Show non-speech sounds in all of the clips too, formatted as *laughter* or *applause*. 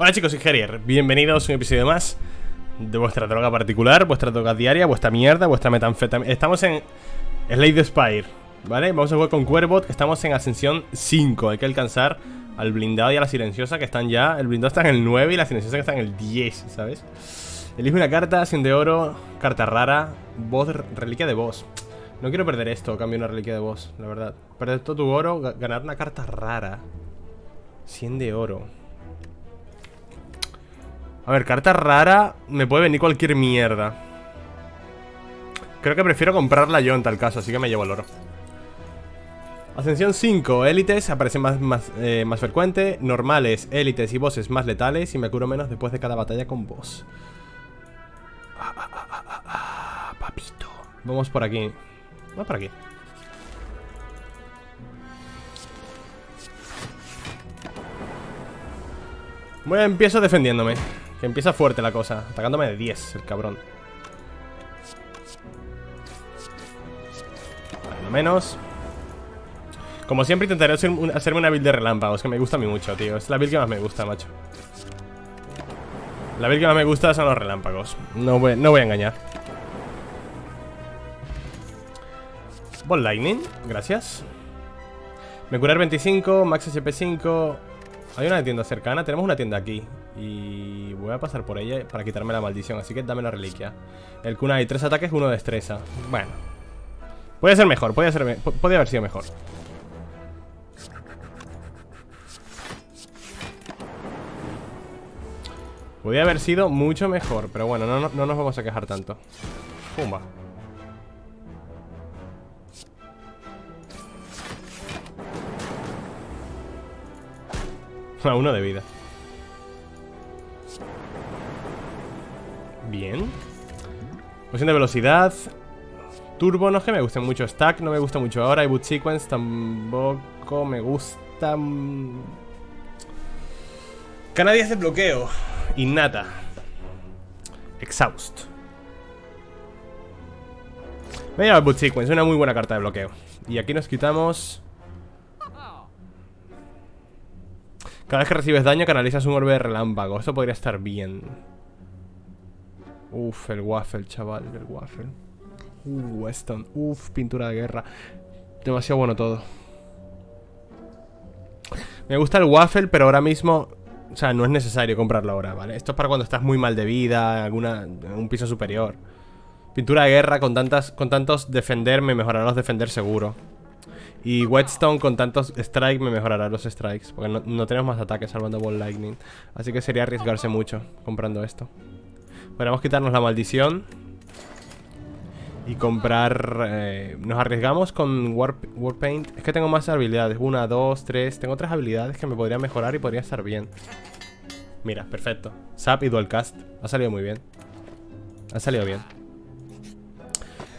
Hola chicos, soy Gerier. Bienvenidos a un episodio más de vuestra droga particular, vuestra droga diaria, vuestra mierda, vuestra metanfetamina. Estamos en Slade Spire, ¿vale? Vamos a jugar con Cuerbot, que estamos en Ascensión 5. Hay que alcanzar al blindado y a la silenciosa, que están ya... El blindado está en el 9 y la silenciosa que está en el 10, ¿sabes? Elige una carta, 100 de oro, carta rara, voz, reliquia de voz. No quiero perder esto, cambio una reliquia de voz, la verdad. Perder todo tu oro, ganar una carta rara. 100 de oro. A ver, carta rara Me puede venir cualquier mierda. Creo que prefiero comprarla yo en tal caso Así que me llevo el oro. Ascensión 5, élites aparecen más, más, eh, más frecuente. Normales, élites y bosses más letales Y me curo menos después de cada batalla con boss. Papito. Vamos por aquí. Vamos por aquí. Bueno, empiezo defendiéndome que empieza fuerte la cosa. Atacándome de 10, el cabrón. Vale, menos. Como siempre intentaré hacerme una build de relámpagos Que me gusta a mí mucho, tío. Es la build que más me gusta, macho. La build que más me gusta son los relámpagos. No voy, no voy a engañar. Ball Lightning, gracias. Me curar 25, Max HP 5 Hay una tienda cercana, tenemos una tienda aquí y voy a pasar por ella para quitarme la maldición Así que dame la reliquia. El kunai, tres ataques, uno destreza. Bueno Puede ser mejor, puede, puede haber sido mejor. Podría haber sido mucho mejor Pero bueno, no, no nos vamos a quejar tanto. Pumba. *laughs* A uno de vida Bien. Poción de velocidad. Turbo no es que me guste mucho Stack no me gusta mucho ahora. Y Boot Sequence tampoco me gusta. Canadias de bloqueo. Innata. Exhaust. Me voy a Boot Sequence, una muy buena carta de bloqueo. Y aquí nos quitamos. Cada vez que recibes daño canalizas un orbe de relámpago. Esto podría estar bien Uf, el waffle, chaval, el waffle. Uh, Weston. Uf, pintura de guerra. Demasiado bueno todo. Me gusta el waffle, pero ahora mismo... O sea, no es necesario comprarlo ahora, ¿vale? Esto es para cuando estás muy mal de vida, alguna, en un piso superior. Pintura de guerra con, tantas, con tantos defender me mejorará los defender seguro. Y Whetstone con tantos strikes me mejorará los strikes. Porque no, no tenemos más ataques salvando Ball Lightning. Así que sería arriesgarse mucho comprando esto. Podemos quitarnos la maldición Y comprar... Eh, nos arriesgamos con Warpaint Es que tengo más habilidades. Una, dos, tres. Tengo otras habilidades que me podrían mejorar y podría estar bien. Mira, perfecto. Zap y Dual Cast Ha salido muy bien. Ha salido bien.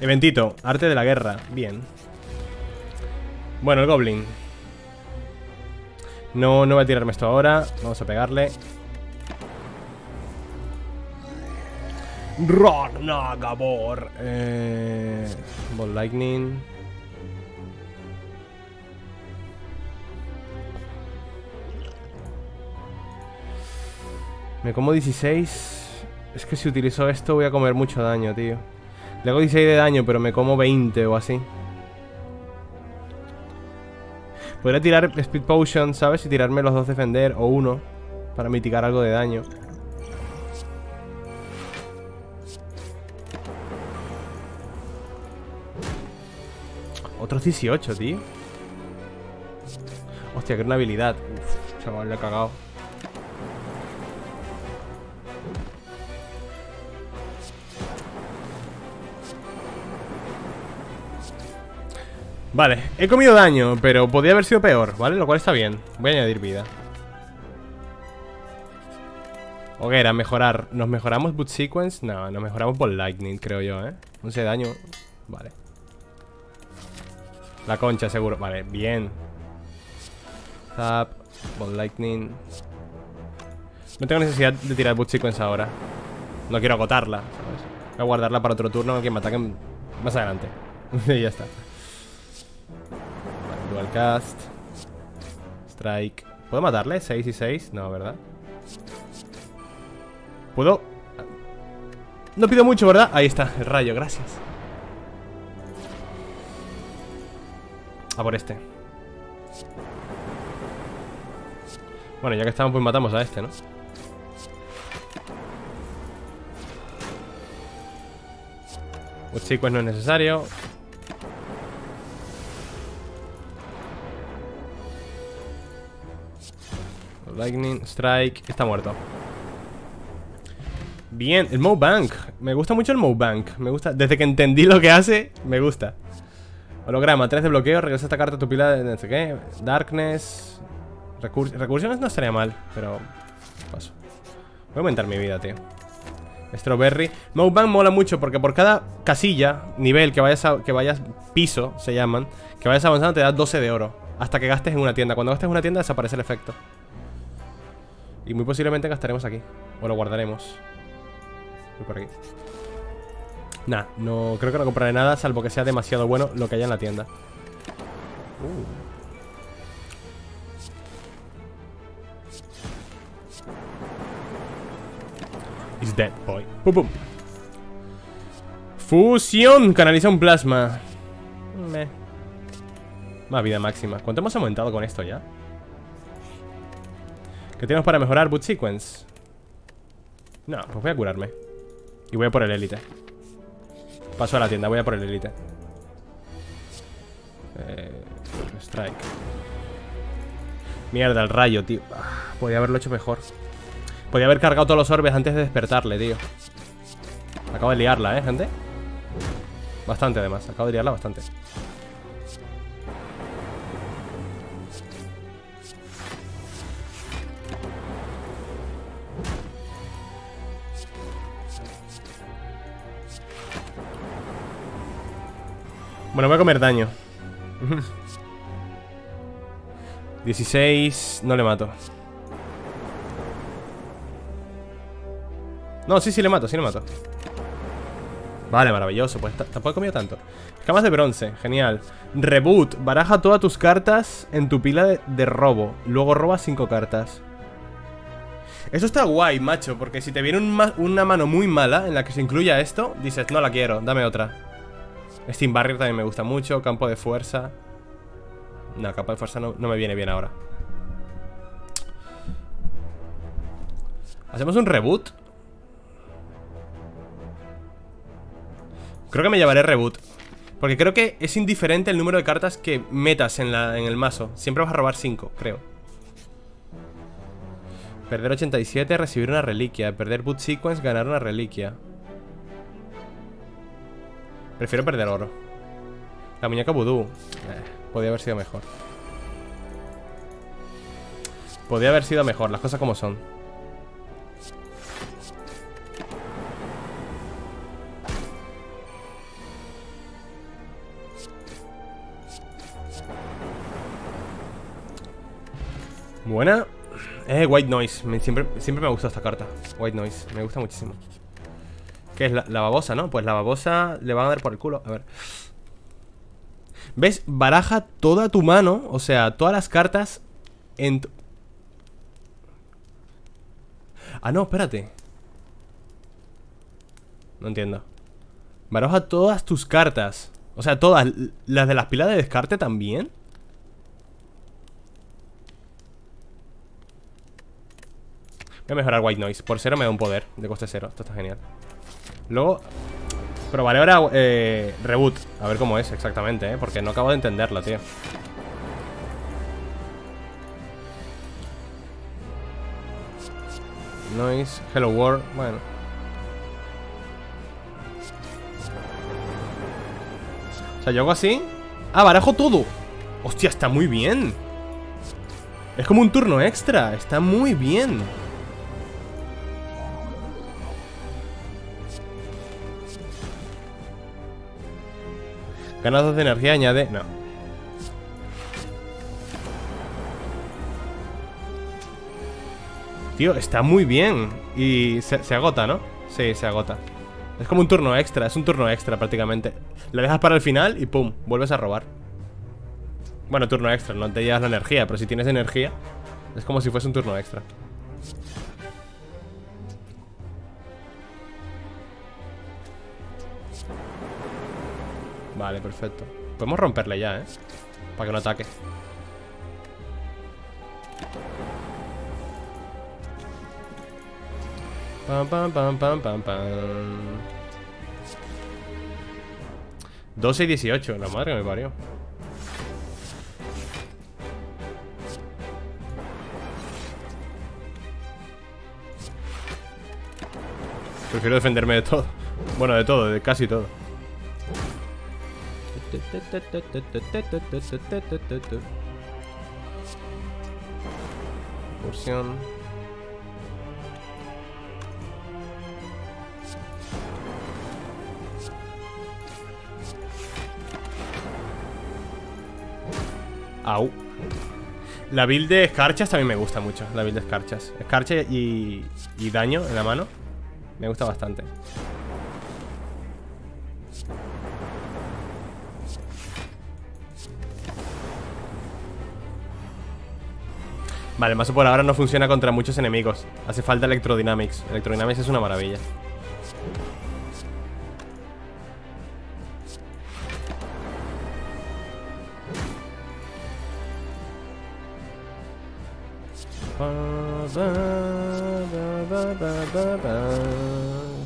Eventito, arte de la guerra. Bien. Bueno, el Goblin. No, no voy a tirarme esto ahora. Vamos a pegarle Ragnagabor. Eh, Ball Lightning. Me como 16. Es que si utilizo esto voy a comer mucho daño, tío. Le hago 16 de daño, pero me como 20 o así. Podría tirar Speed Potion, ¿sabes? Y tirarme los dos defender o uno. Para mitigar algo de daño. Otros 18, tío. Hostia, que es una habilidad. Uf, chaval, le he cagado. Vale, he comido daño, pero podría haber sido peor, ¿vale? Lo cual está bien. Voy a añadir vida. Hoguera, mejorar. ¿Nos mejoramos Boot Sequence? No, nos mejoramos por Lightning, creo yo, ¿eh? 11 de daño. Vale la concha, seguro. Vale, bien. Zap. Ball Lightning. No tengo necesidad de tirar Boot Sequence ahora. No quiero agotarla, Voy a guardarla para otro turno que me ataquen más adelante. *laughs* y ya está. dual cast. Strike. ¿Puedo matarle? ¿6 y 6? No, ¿verdad? ¿Puedo? No pido mucho, ¿verdad? Ahí está, el rayo, gracias A por este. Bueno, ya que estamos, pues matamos a este, ¿no? Sequence no es necesario. Lightning, Strike Está muerto. Bien, el Bank. Me gusta mucho el Bank. Me gusta, desde que entendí lo que hace Me gusta Holograma, 3 de bloqueo Regresa esta carta a tu pila de no sé qué. Darkness Recursiones no estaría mal Pero paso. Voy a aumentar mi vida, tío. Strawberry. Bank mola mucho porque por cada casilla Nivel que vayas, a, que vayas Piso, se llaman Que vayas avanzando te da 12 de oro Hasta que gastes en una tienda. Cuando gastes en una tienda desaparece el efecto. Y muy posiblemente gastaremos aquí O lo guardaremos. Voy por aquí Nah, no, creo que no compraré nada Salvo que sea demasiado bueno lo que haya en la tienda uh. He's dead, boy pum, pum. Fusión, canaliza un plasma Más vida máxima ¿Cuánto hemos aumentado con esto ya? ¿Qué tenemos para mejorar Boot Sequence? No, pues voy a curarme Y voy a por el élite Paso a la tienda, voy a por el élite eh, Strike. Mierda, el rayo, tío. Ah, Podría haberlo hecho mejor. Podría haber cargado todos los orbes antes de despertarle, tío. Acabo de liarla, ¿eh, gente? Bastante, además. Acabo de liarla bastante Bueno, voy a comer daño. *laughs* 16 No le mato. No, sí, sí le mato, sí le mato. Vale, maravilloso, pues tampoco he comido tanto. Camas de bronce, genial. Reboot, baraja todas tus cartas En tu pila de, robo. Luego roba 5 cartas. Eso está guay, macho Porque si te viene una mano muy mala En la que se incluya esto Dices, no la quiero, dame otra Steam Barrier también me gusta mucho. Campo de fuerza. No, campo de fuerza no, me viene bien ahora. ¿Hacemos un reboot? Creo que me llevaré reboot Porque creo que es indiferente el número de cartas que metas en, la, en el mazo Siempre vas a robar 5, creo Perder 87, recibir una reliquia Perder boot sequence, ganar una reliquia Prefiero perder oro. La muñeca vudú. Eh, podría haber sido mejor. Podría haber sido mejor, las cosas como son. Buena. Eh, White Noise. siempre, siempre me ha gustado esta carta. White Noise. Me gusta muchísimo. ¿Qué es? La, babosa, ¿no? Pues la babosa le van a dar por el culo. A ver. ¿Ves? Baraja toda tu mano. O sea, todas las cartas en... Ah, no, espérate. No entiendo. Baraja todas tus cartas. O sea, todas. ¿Las de las pilas de descarte también? Voy a mejorar White Noise. Por cero me da un poder de coste cero. Esto está genial. Luego Probaré ahora eh, reboot. A ver cómo es exactamente, ¿eh? Porque no acabo de entenderlo, tío. Noise, Hello World Bueno. O sea, yo hago así. Ah, barajo todo. Hostia, está muy bien. Es como un turno extra Está muy bien Ganados de energía añade... No. Tío, está muy bien. Y se, agota, ¿no? Sí, se agota. Es como un turno extra, es un turno extra prácticamente. Le dejas para el final y pum, vuelves a robar. Bueno, turno extra, no te llevas la energía, pero si tienes energía, es como si fuese un turno extra. Vale, perfecto. Podemos romperle ya, ¿eh? Para que no ataque. Pam, pam, pam, pam, pam, pam. 12 y 18, la madre me parió. Prefiero defenderme de todo. Bueno, de todo, de casi todo. Porción. Au. La build de escarchas también me gusta mucho. La build de escarchas. Escarcha y, y daño en la mano. Me gusta bastante. Vale, el mazo por ahora no funciona contra muchos enemigos. Hace falta Electrodynamics. Electrodynamics es una maravilla.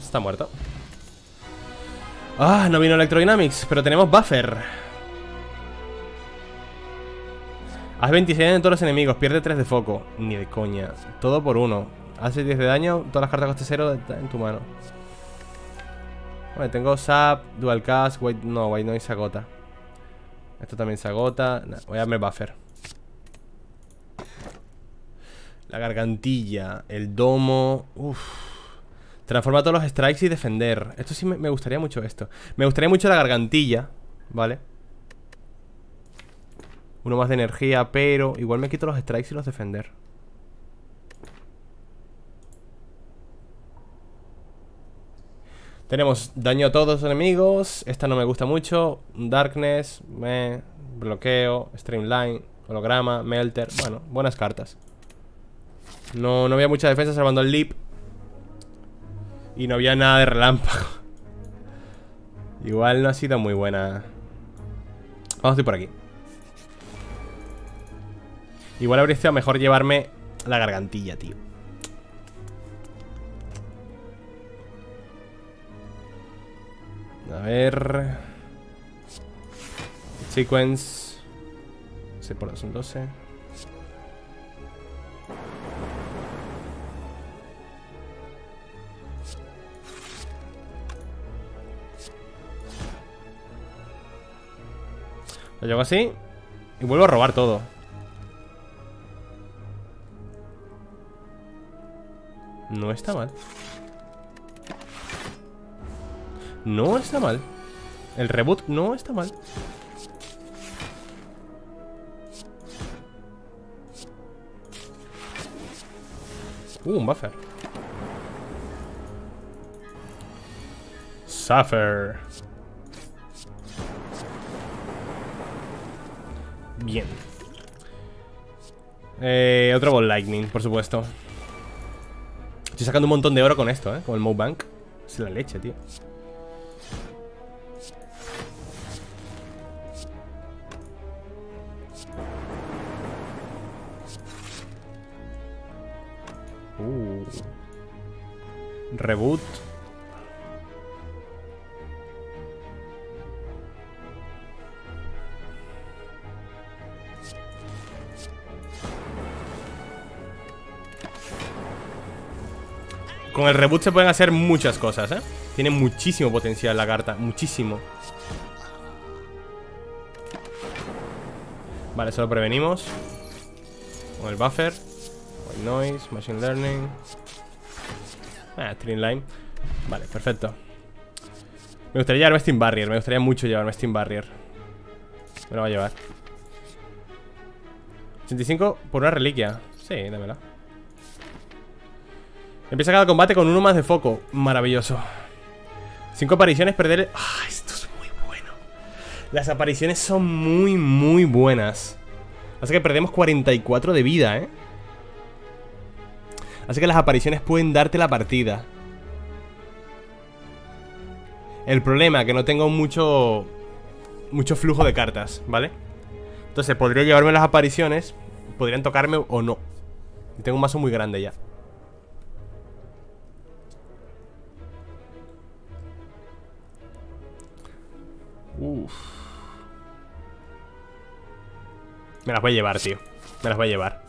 Está muerto. Ah, no vino Electrodynamics, pero tenemos Buffer. Haz 26 en todos los enemigos, pierde 3 de foco. Ni de coña. Todo por uno. Hace 10 de daño, todas las cartas coste 0 en tu mano. Vale, tengo Sap, Dual Cast, White. No, White Noise se agota. Esto también se agota. voy a darme buffer. La gargantilla, el domo. Uff. Transforma todos los strikes y defender. Esto sí me, me gustaría mucho esto. Me gustaría mucho la gargantilla, ¿vale? Uno más de energía, pero igual me quito los strikes y los defender. Tenemos daño a todos los enemigos. Esta no me gusta mucho. Darkness, bloqueo, Streamline, holograma, Melter. Bueno, buenas cartas. No, no había mucha defensa salvando el Leap. Y no había nada de relámpago. *laughs* Igual no ha sido muy buena. Vamos a ir por aquí. Igual habría sido mejor llevarme la gargantilla, tío. A ver... Sequence... Se por son 12. Lo llevo así y vuelvo a robar todo. No está mal. No está mal. El reboot no está mal. Uh, un buffer. Bien. Eh, otro Ball Lightning, por supuesto. Estoy sacando un montón de oro con esto, ¿eh? Con el Mow Bank. Es la leche, tío. Uh. Reboot. Con el reboot se pueden hacer muchas cosas, ¿eh? Tiene muchísimo potencial la carta, muchísimo. Vale, eso lo prevenimos. Con el buffer. White noise, machine learning. Ah, Line. Vale, perfecto. Me gustaría llevarme Steam Barrier Me gustaría mucho llevarme Steam Barrier. Me lo va a llevar. 85 por una reliquia. Sí, dámela Empieza cada combate con uno más de foco. Maravilloso. Cinco apariciones, perder... ¡Ah, esto es muy bueno! Las apariciones son muy, muy buenas. Así que perdemos 44 de vida, ¿eh? Así que las apariciones pueden darte la partida. El problema, que no tengo mucho... mucho flujo de cartas, ¿vale? Entonces podría llevarme las apariciones Podrían tocarme o no tengo un mazo muy grande ya Uf. Me las voy a llevar, tío. Me las voy a llevar.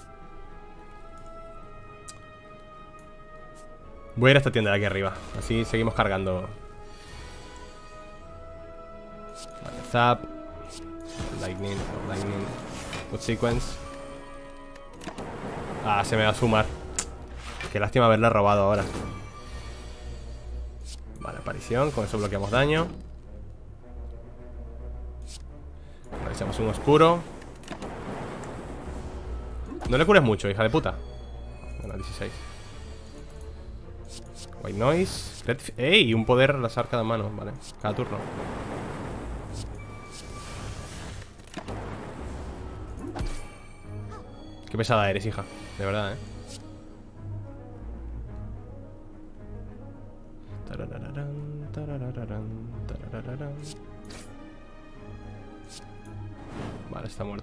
Voy a ir a esta tienda de aquí arriba. Así seguimos cargando. Vale, zap. Lightning, lightning. Good sequence. Ah, se me va a sumar. Qué lástima haberla robado ahora. Vale, aparición. Con eso bloqueamos daño Echamos un oscuro. No le cures mucho, hija de puta. Bueno, 16 White Noise. ¡Ey! Un poder arrasar cada mano, vale. Cada turno. Qué pesada eres, hija. De verdad, eh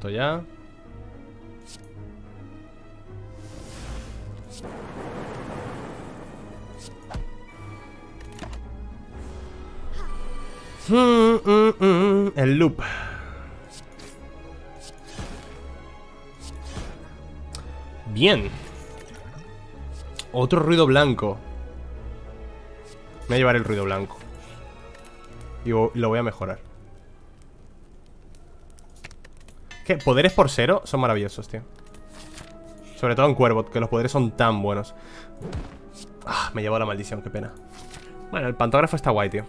ya. Mm, mm, mm, El loop. Bien. Otro ruido blanco. Me voy a llevar el ruido blanco. Y lo voy a mejorar Que poderes por cero son maravillosos, tío. Sobre todo en Cuervo, que los poderes son tan buenos. Ah, Me llevo la maldición, qué pena. Bueno, el pantógrafo está guay, tío.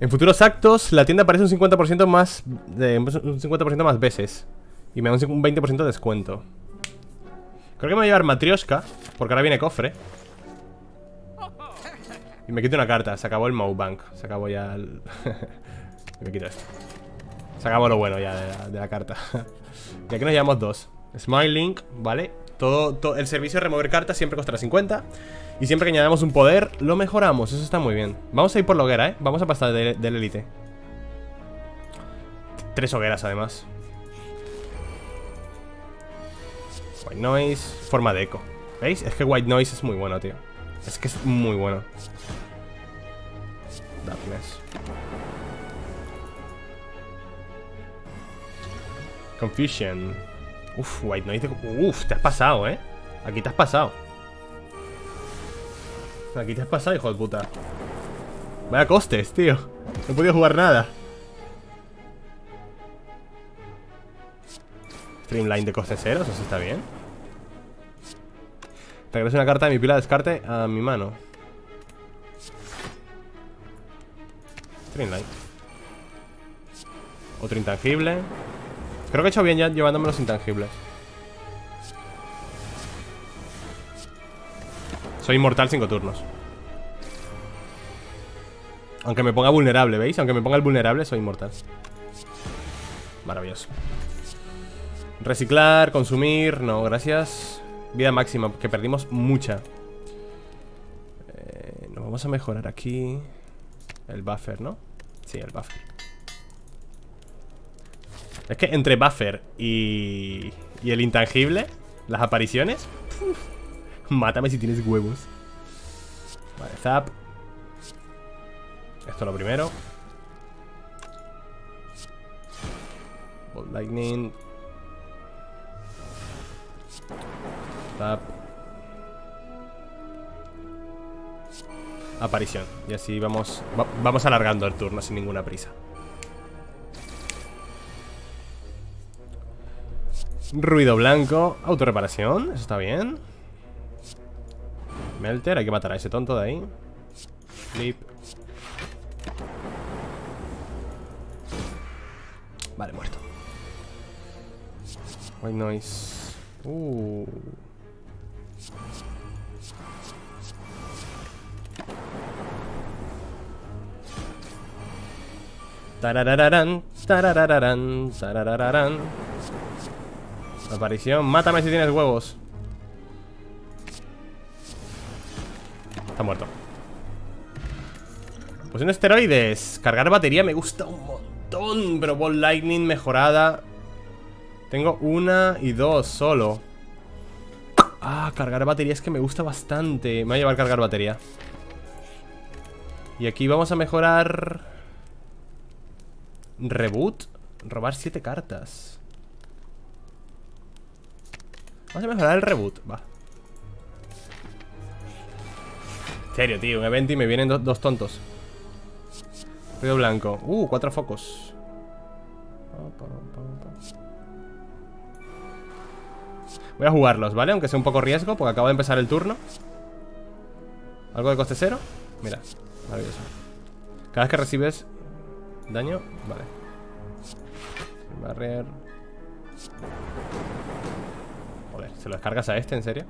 En futuros actos, la tienda aparece un 50% más de, Un 50% más veces. Y me da un 20% de descuento. Creo que me voy a llevar Matrioshka Porque ahora viene cofre y me quito una carta, se acabó el Bank Se acabó ya el... *laughs* me quito esto. Se acabó lo bueno ya de la, carta. *laughs* Y aquí nos llevamos dos. Smiling, ¿vale? Todo, todo, el servicio de remover cartas siempre costará 50 Y siempre que añadamos un poder, lo mejoramos. Eso está muy bien. Vamos a ir por la hoguera, ¿eh? Vamos a pasar del élite Tres hogueras, además. White Noise Forma de eco. ¿Veis? Es que White Noise es muy bueno, tío Es que es muy bueno Darkness. Confusion. Uf, White Noise. Uf, te has pasado, ¿eh? Aquí te has pasado. Aquí te has pasado, hijo de puta. Vaya costes, tío. No he podido jugar nada. Streamline de costes ceros, eso está bien. Regreso una carta de mi pila de descarte a mi mano. Streamline Otro intangible. Creo que he hecho bien ya llevándome los intangibles. Soy inmortal 5 turnos. Aunque me ponga vulnerable, ¿veis? Aunque me ponga el vulnerable, soy inmortal. Maravilloso. Reciclar, consumir No, gracias Vida máxima, que perdimos mucha. Eh, Nos vamos a mejorar aquí el buffer, ¿no? Sí, el buffer. Es que entre buffer y... Y el intangible Las apariciones Mátame si tienes huevos. Vale, zap. Esto lo primero. Bolt lightning Aparición. Y así vamos, vamos alargando el turno sin ninguna prisa. Ruido blanco. Autorreparación. Eso está bien. Melter. Hay que matar a ese tonto de ahí. Flip. Vale, muerto. White noise. Uh. Tarararán, tarararán, tarararán. Aparición, mátame si tienes huevos. Está muerto. Pues en esteroides. Cargar batería me gusta un montón. Pero Ball Lightning mejorada. Tengo una y dos solo. Ah, cargar batería es que me gusta bastante. Me va a llevar cargar batería. Y aquí vamos a mejorar... Reboot. Robar siete cartas. Vamos a mejorar el reboot. Va. En serio, tío. Un evento y me vienen dos tontos. Ruido blanco. Uh, cuatro focos. Voy a jugarlos, ¿vale? Aunque sea un poco riesgo, porque acabo de empezar el turno. ¿Algo de coste cero? Mira, maravilloso. Cada vez que recibes daño, vale. Barrier. Joder, ¿se lo descargas a este, en serio?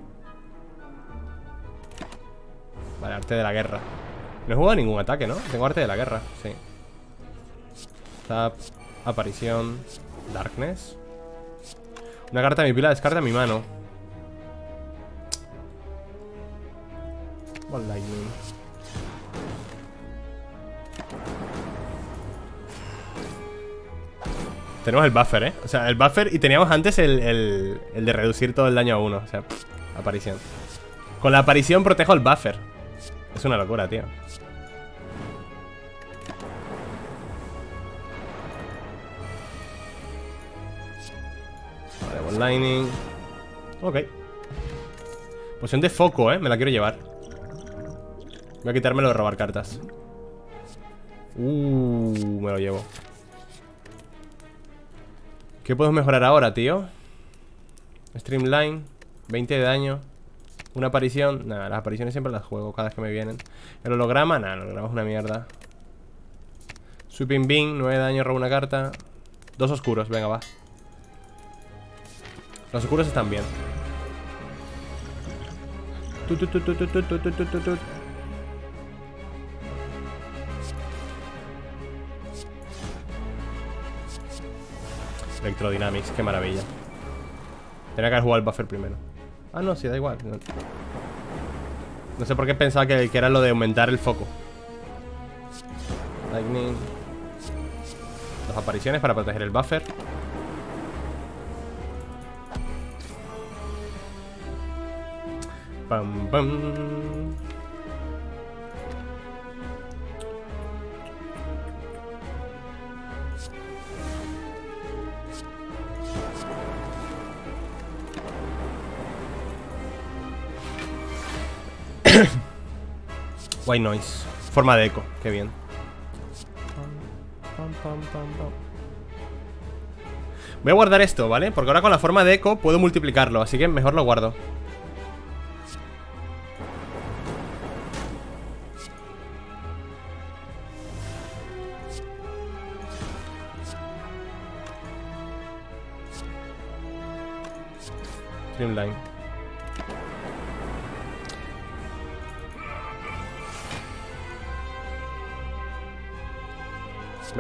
Vale, arte de la guerra. No he jugado ningún ataque, ¿no? Tengo arte de la guerra, sí. Zap, aparición, darkness. Una carta de mi pila descarta mi mano. Lightning. Tenemos el buffer, ¿eh? O sea, el buffer y teníamos antes el, el, el de reducir todo el daño a uno. O sea, aparición. Con la aparición protejo el buffer. Es una locura, tío. Lightning. Ok. Poción de foco, eh, me la quiero llevar. Voy a quitármelo de robar cartas. Uh, me lo llevo. ¿Qué puedo mejorar ahora, tío? Streamline 20 de daño. Una aparición. Nada, las apariciones siempre las juego cada vez que me vienen. El holograma, nada, el holograma es una mierda. Sweeping Beam, 9 de daño, robo una carta. Dos oscuros, venga, va los oscuros están bien. Electrodynamics, qué maravilla. Tenía que haber jugado el buffer primero. Ah, no, sí, da igual. No, sé por qué pensaba que, que, era lo de aumentar el foco. Lightning. Dos apariciones para proteger el buffer. Pam, pam. *coughs* White noise. Forma de eco. Qué bien. Voy a guardar esto, ¿vale? Porque ahora con la forma de eco puedo multiplicarlo Así que mejor lo guardo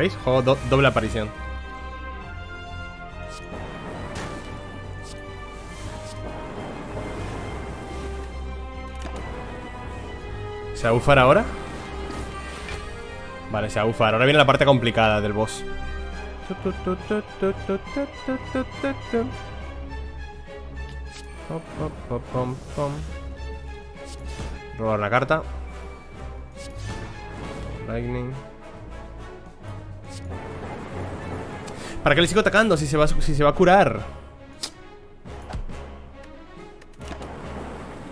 ¿Veis? Juego doble aparición. ¿Se va a bufar ahora? Vale, se va a bufar. Ahora viene la parte complicada del boss. Robar la carta. Lightning. ¿Para qué le sigo atacando si se va, si se va a curar?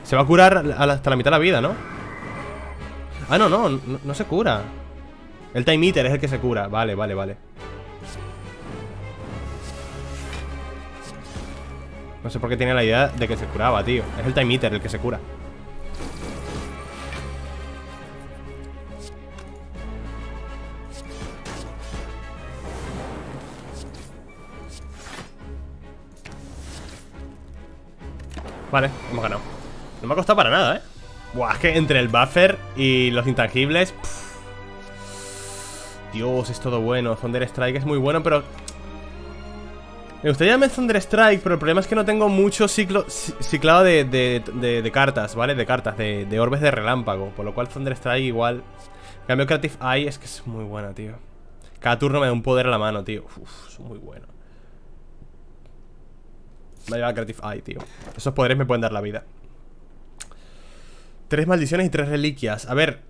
Se va a curar hasta la mitad de la vida, ¿no? Ah, no, no, no, se cura. El time meter es el que se cura. Vale, vale, vale. No sé por qué tiene la idea de que se curaba, tío. Es el time eater el que se cura Vale, hemos ganado No me ha costado para nada, ¿eh? Buah, es que entre el buffer y los intangibles Dios, es todo bueno Thunder Strike es muy bueno, pero me gustaría llamarme Thunder Strike, pero el problema es que no tengo mucho ciclo, ciclado de, de, cartas, ¿vale? De cartas, de, orbes de relámpago. Por lo cual Thunder Strike igual... Cambio Creative Eye es que es muy buena, tío. Cada turno me da un poder a la mano, tío. Uf, es muy bueno. Me ha llevado Creative Eye, tío. Esos poderes me pueden dar la vida. Tres maldiciones y tres reliquias. A ver.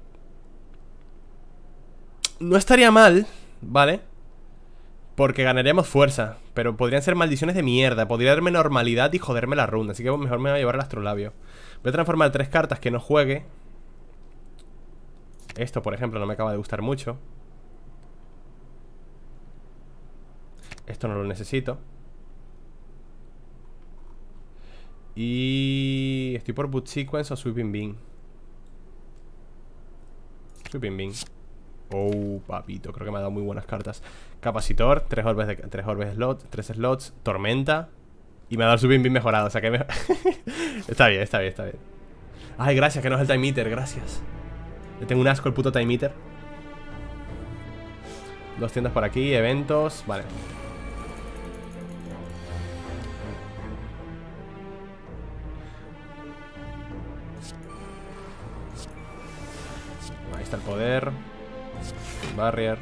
No estaría mal, ¿vale? Porque ganaríamos fuerza. Pero podrían ser maldiciones de mierda. Podría darme normalidad y joderme la runda. Así que mejor me voy a llevar el astrolabio. Voy a transformar tres cartas que no juegue. Esto, por ejemplo, no me acaba de gustar mucho. Esto no lo necesito. Y... Estoy por Boot Sequence o Sweeping Beam. Sweeping Beam. Oh, papito, creo que me ha dado muy buenas cartas. Capacitor, tres orbes de tres orbes slot, tres slots, tormenta. Y me ha dado el Sweeping Beam mejorado, o sea que me... *laughs* está bien, está bien, está bien. Ay, gracias, que no es el Time gracias. Le tengo un asco el puto Time Meter. Dos tiendas por aquí, eventos, vale. Está el poder. Barrier.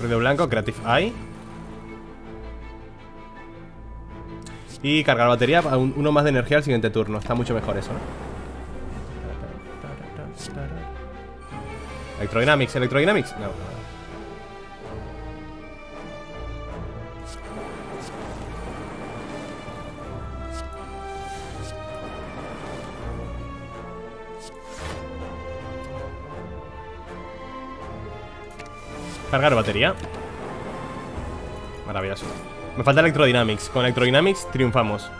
Ruido blanco, Creative Eye. Y cargar batería, uno más de energía al siguiente turno. Está mucho mejor eso, ¿no? Electrodynamics, Electrodynamics. No. Cargar batería. Maravilloso. Me falta Electrodynamics. Con Electrodynamics triunfamos.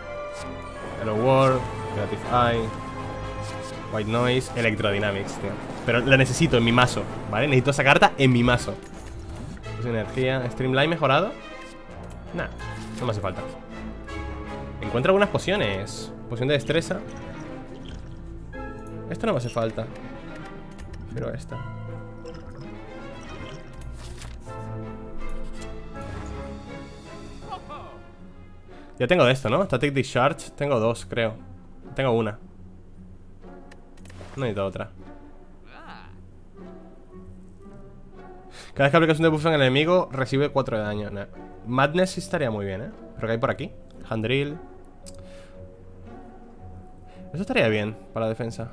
Hello World Creative Eye White Noise Electrodynamics, tío. Pero la necesito en mi mazo ¿Vale? Necesito esa carta en mi mazo. Energía Streamline mejorado. Nah, no me hace falta. Encuentro algunas pociones. Poción de destreza. Esto no me hace falta. Pero esta. Ya tengo de esto, ¿no? Static Discharge Tengo dos, creo. Tengo una No necesito otra. Cada vez que aplicas un debuff en el enemigo Recibe 4 de daño. Madness sí estaría muy bien, ¿eh? Pero que hay por aquí Handrill. Eso estaría bien para la defensa.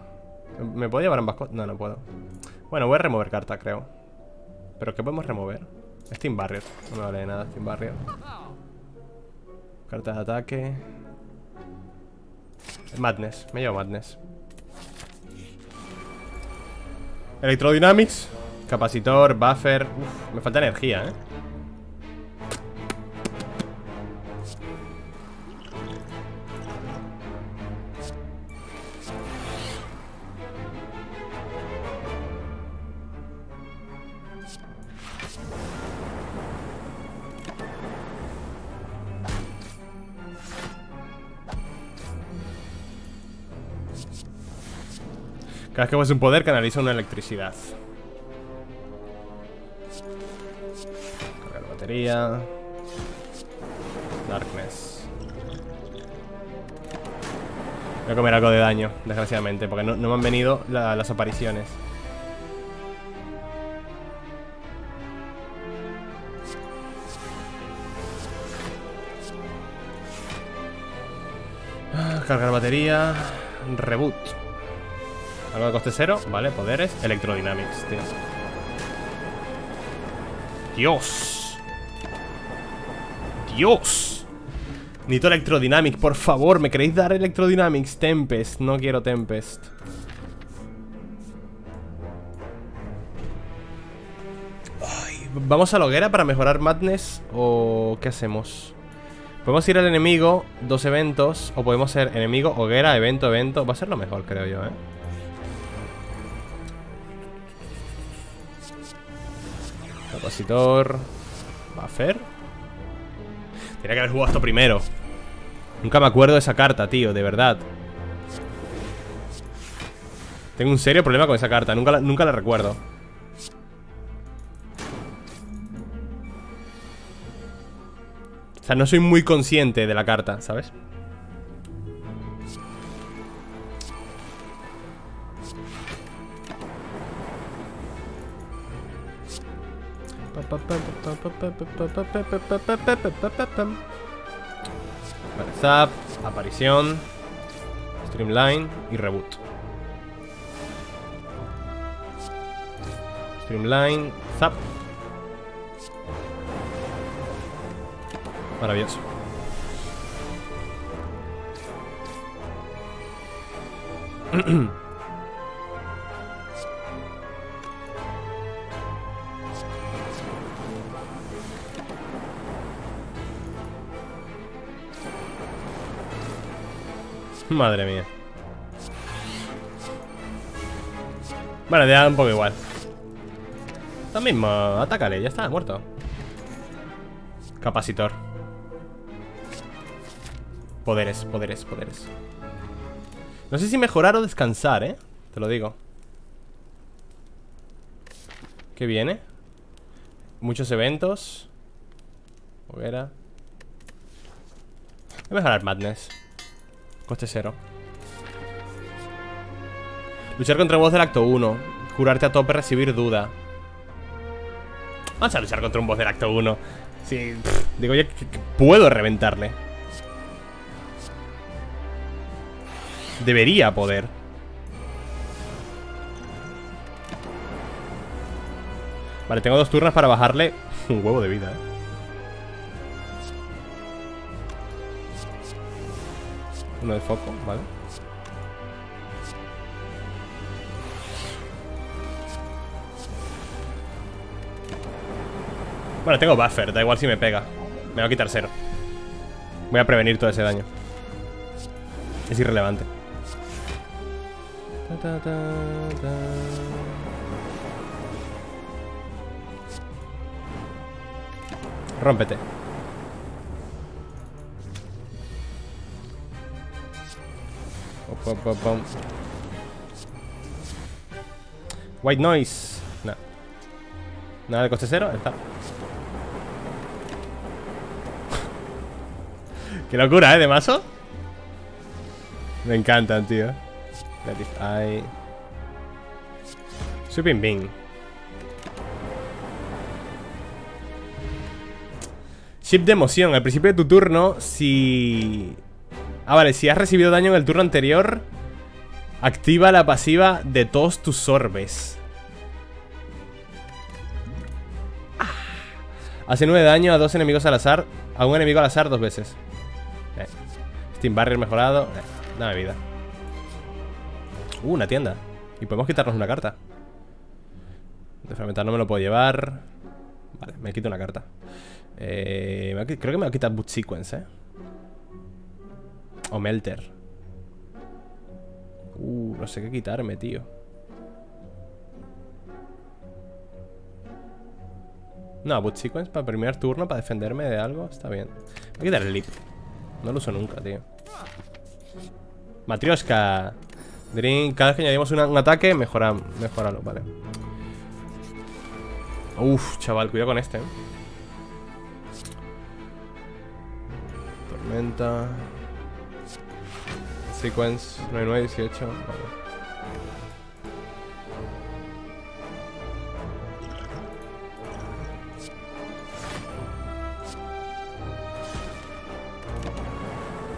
¿Me puedo llevar ambas cosas? No, no puedo. Bueno, voy a remover carta, creo. ¿Pero qué podemos remover? Steam Barrier. No me vale de nada Steam Barrier. Cartas de ataque. Madness, me llevo Madness. Electrodynamics. Capacitor, buffer. Uf, me falta energía, eh. Cada que uses un poder canaliza una electricidad. Cargar batería. Darkness. Voy a comer algo de daño, desgraciadamente, porque no, me han venido las apariciones. Ah, cargar batería. Reboot. Algo de coste cero, vale, poderes Electrodynamics, tío Dios Dios Necesito Electrodynamics, por favor ¿Me queréis dar Electrodynamics? Tempest, no quiero Tempest ¿Vamos a la hoguera para mejorar Madness? ¿O qué hacemos? Podemos ir al enemigo, dos eventos O podemos ser enemigo, hoguera, evento, evento Va a ser lo mejor, creo yo, eh Compositor. Buffer. Tenía que haber jugado esto primero. Nunca me acuerdo de esa carta, tío, de verdad. Tengo un serio problema con esa carta, nunca la, nunca la recuerdo. O sea, no soy muy consciente de la carta, ¿sabes? Zap, aparición, streamline y reboot. Streamline, zap. Maravilloso. *clears throat* *laughs* Madre mía. Bueno, te da un poco igual. Lo mismo, atácale, ya está, muerto. Capacitor. Poderes, poderes, poderes. No sé si mejorar o descansar, ¿eh? Te lo digo. ¿Qué viene? Muchos eventos. Hoguera. Voy a mejorar Madness. Coste cero. Luchar contra un boss del acto 1. Curarte a tope, recibir duda. Vamos a luchar contra un boss del acto 1. Sí, digo yo que, puedo reventarle. Debería poder. Vale, tengo dos turnas para bajarle *laughs* un huevo de vida, eh. Uno de foco, vale. Bueno, tengo buffer, da igual si me pega. Me va a quitar cero. Voy a prevenir todo ese daño. Es irrelevante. Ta. Rómpete. White noise. No. Nada de coste cero. Ahí está. *laughs* Qué locura, ¿eh? De mazo. Me encantan, tío. Ay. Sweeping Bing. Chip de emoción. Al principio de tu turno, si... Ah, vale. Si has recibido daño en el turno anterior, activa la pasiva de todos tus orbes. Ah. Hace 9 daño a dos enemigos al azar. A un enemigo al azar dos veces. Eh. Steam Barrier mejorado. Eh. Dame vida. Uh, una tienda. Y podemos quitarnos una carta. De fragmentar no me lo puedo llevar. Vale, me quito una carta. Eh, creo que me va a quitar Boot Sequence, eh. O Melter. Uh, no sé qué quitarme, tío. No, Boot Sequence para primer turno, para defenderme de algo, está bien. Voy a quitar el Leap. No lo uso nunca, tío. Matrioshka. Drink, cada vez que añadimos un ataque, mejora, mejoralo, vale. Uf, chaval, cuidado con este, ¿eh? Tormenta. Sequence 9918.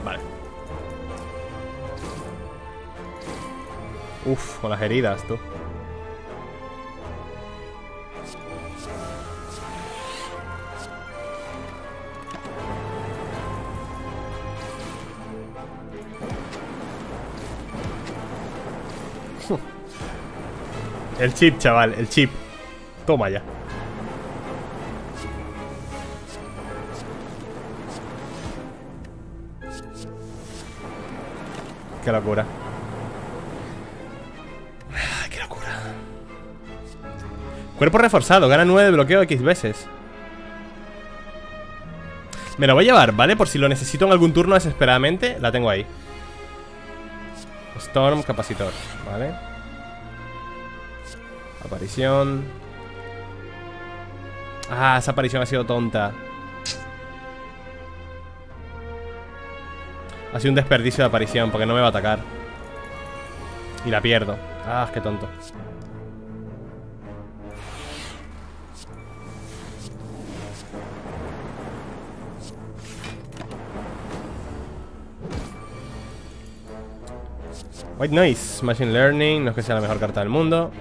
Vale. Uf, con las heridas, tú. El chip, chaval, el chip. Toma ya. Qué locura. Qué locura. Cuerpo reforzado, gana 9 de bloqueo X veces. Me la voy a llevar, ¿vale? Por si lo necesito en algún turno desesperadamente, la tengo ahí. Storm, capacitor, ¿vale? Aparición. Ah, esa aparición ha sido tonta. Ha sido un desperdicio de aparición porque no me va a atacar. Y la pierdo. Ah, qué tonto. White Noise, Machine Learning, no es que sea la mejor carta del mundo.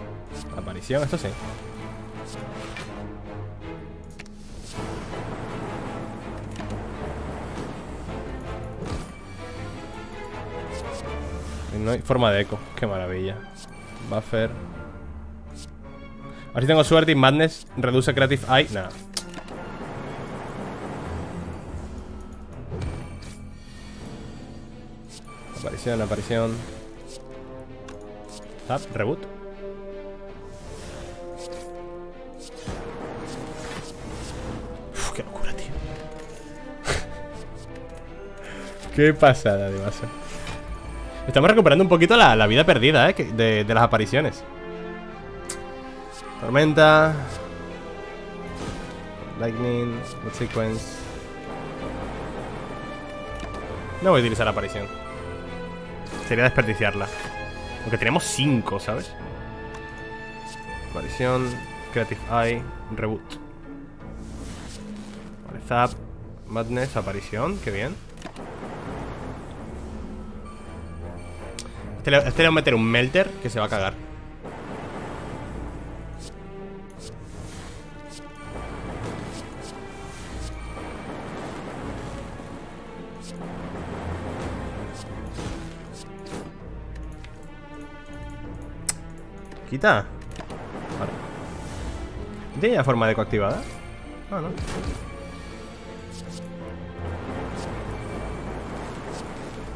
Aparición, esto sí. No hay forma de eco, qué maravilla. Buffer. A ver si tengo suerte y Madness reduce Creative Eye. Nada. Aparición, aparición. Zap, reboot. Qué pasada de base. Estamos recuperando un poquito la, vida perdida, ¿eh? De, las apariciones. Tormenta. Lightning. Sequence. No voy a utilizar aparición. Sería desperdiciarla. Aunque tenemos 5, ¿sabes? Aparición. Creative Eye. Reboot. Vale, Zap. Madness. Aparición. Qué bien. Este le, este voy a meter un melter que se va a cagar. Quita. Vale. ¿Tiene forma de coactivada? Ah, no.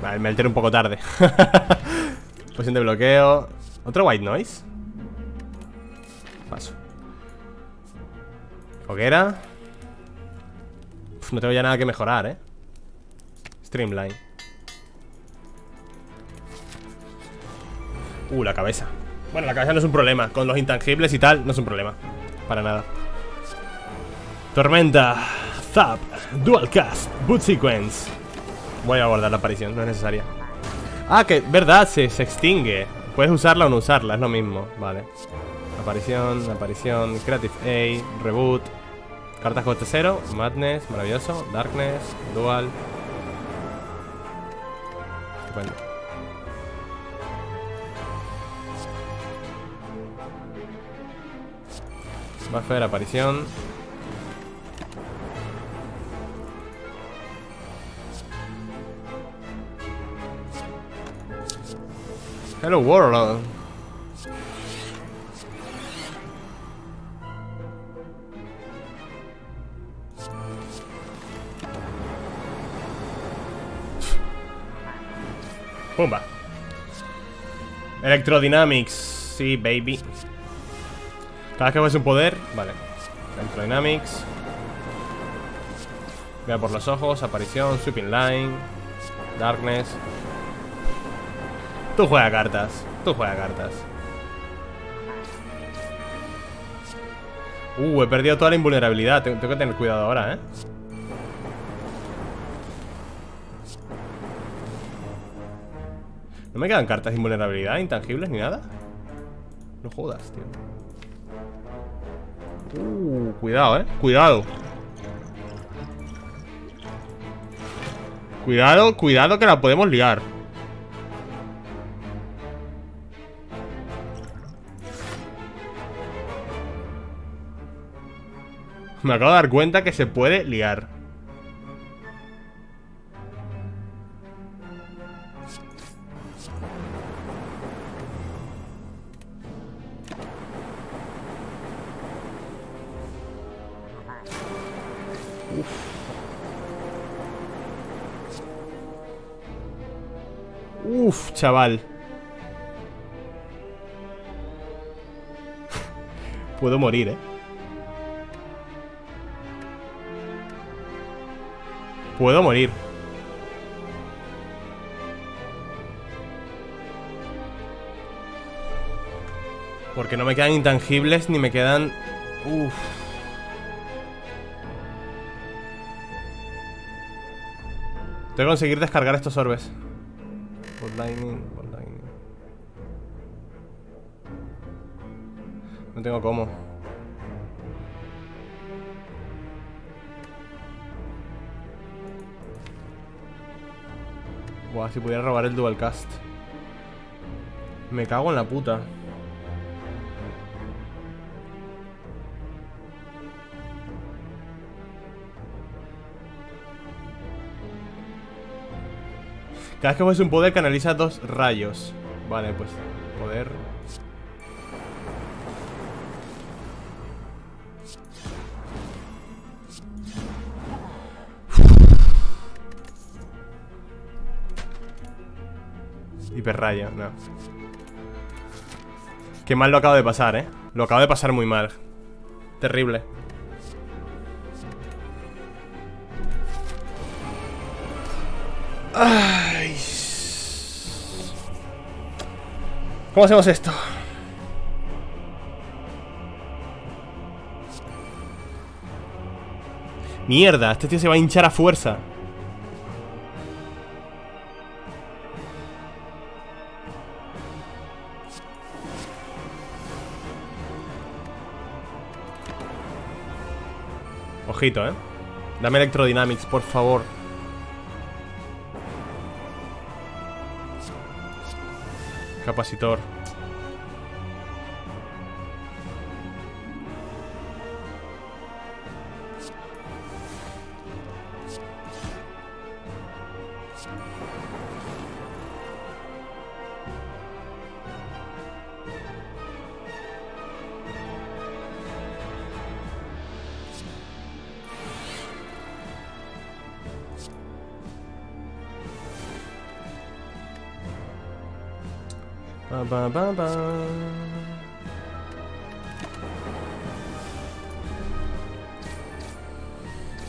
Vale, el melter un poco tarde. *laughs* Posición de bloqueo. ¿Otro white noise? Paso. Foguera. Uf, no tengo ya nada que mejorar, ¿eh? Streamline. Uh, la cabeza. Bueno, la cabeza no es un problema. Con los intangibles y tal, no es un problema. Para nada. Tormenta. Zap. Dual cast. Boot sequence. Voy a guardar la aparición, no es necesaria. Ah, que verdad, se, se extingue. Puedes usarla o no usarla, es lo mismo. Vale. Aparición, aparición, Creative A, Reboot. Cartas coste cero, Madness, maravilloso. Darkness, Dual. Estupendo. Buffer, aparición. Hello world. Pumba. Electrodynamics. Sí, baby. Cada vez que ves un poder. Vale. Electrodynamics. Vea por los ojos. Aparición. Sweeping line. Darkness. Tú juega cartas. Tú juega cartas. Uh, he perdido toda la invulnerabilidad. Tengo, que tener cuidado ahora, ¿eh? ¿No me quedan cartas de invulnerabilidad, intangibles ni nada? No jodas, tío. Uh, cuidado, eh. Cuidado. Cuidado, cuidado que la podemos liar. Me acabo de dar cuenta que se puede liar. Uf, chaval. *laughs* Puedo morir, ¿eh? Puedo morir. Porque no me quedan intangibles ni me quedan... Uf. Tengo que conseguir descargar estos orbes. Bot lightning, bot lightning. No tengo cómo. Si pudiera robar el dual cast. Me cago en la puta. Cada vez que juegas un poder canaliza dos rayos. Vale, pues poder. Hiperrayo, no. Qué mal lo acabo de pasar, eh. Lo acabo de pasar muy mal. Terrible. Ay. ¿Cómo hacemos esto? Mierda, este tío se va a hinchar a fuerza. Eh. Dame Electrodynamics, por favor. Capacitor.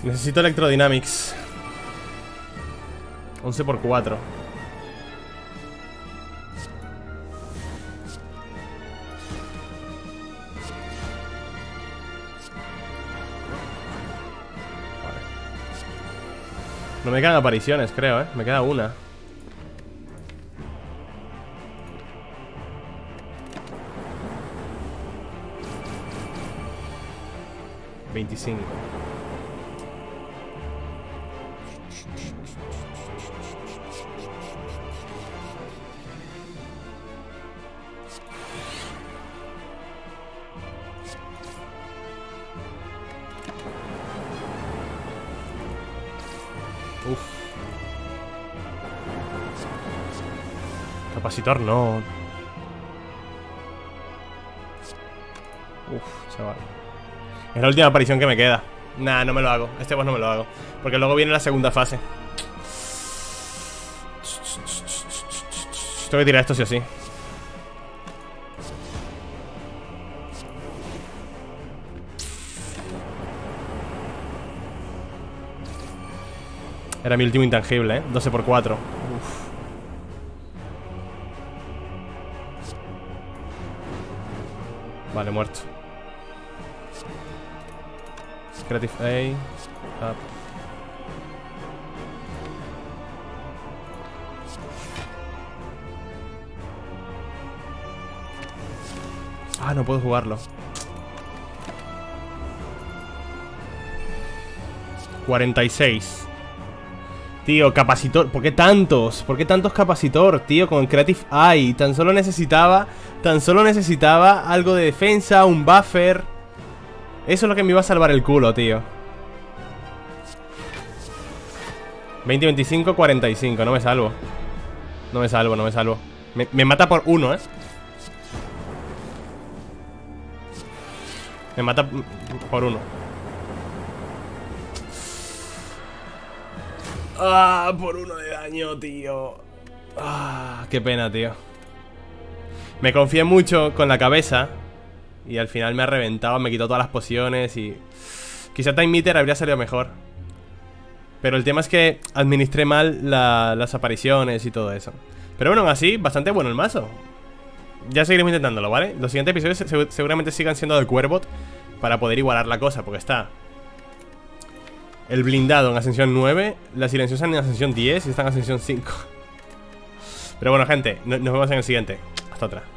Necesito Electrodynamics. 11 por 4 Vale. No me quedan apariciones, creo, eh. Me queda una 25 Uf. Capacitor no. Es la última aparición que me queda. Nah, no me lo hago. Este boss no me lo hago. Porque luego viene la segunda fase. Tengo que tirar esto sí o sí. Era mi último intangible, ¿eh? 12 por 4 Uf. Vale, muerto Creative A Up. Ah, no puedo jugarlo 46 Tío, capacitor ¿Por qué tantos? ¿Por qué tantos capacitor, tío? Con Creative Eye Tan solo necesitaba Tan solo necesitaba algo de defensa Un buffer Eso es lo que me iba a salvar el culo, tío. 20, 25, 45 No me salvo. No me salvo, no me salvo. Me, mata por uno, eh Me mata por uno. Ah, por uno de daño, tío. Ah, qué pena, tío. Me confié mucho con la cabeza Y al final me ha reventado Me quitó todas las pociones y... Quizá Time Meter habría salido mejor. Pero el tema es que administré mal la, las apariciones y todo eso. Pero bueno, así, bastante bueno el mazo. Ya seguiremos intentándolo, ¿vale? Los siguientes episodios seguramente sigan siendo de Cuervot Para poder igualar la cosa, porque está El blindado en ascensión 9 La silenciosa en ascensión 10 Y está en ascensión 5 Pero bueno, gente, nos vemos en el siguiente. Hasta otra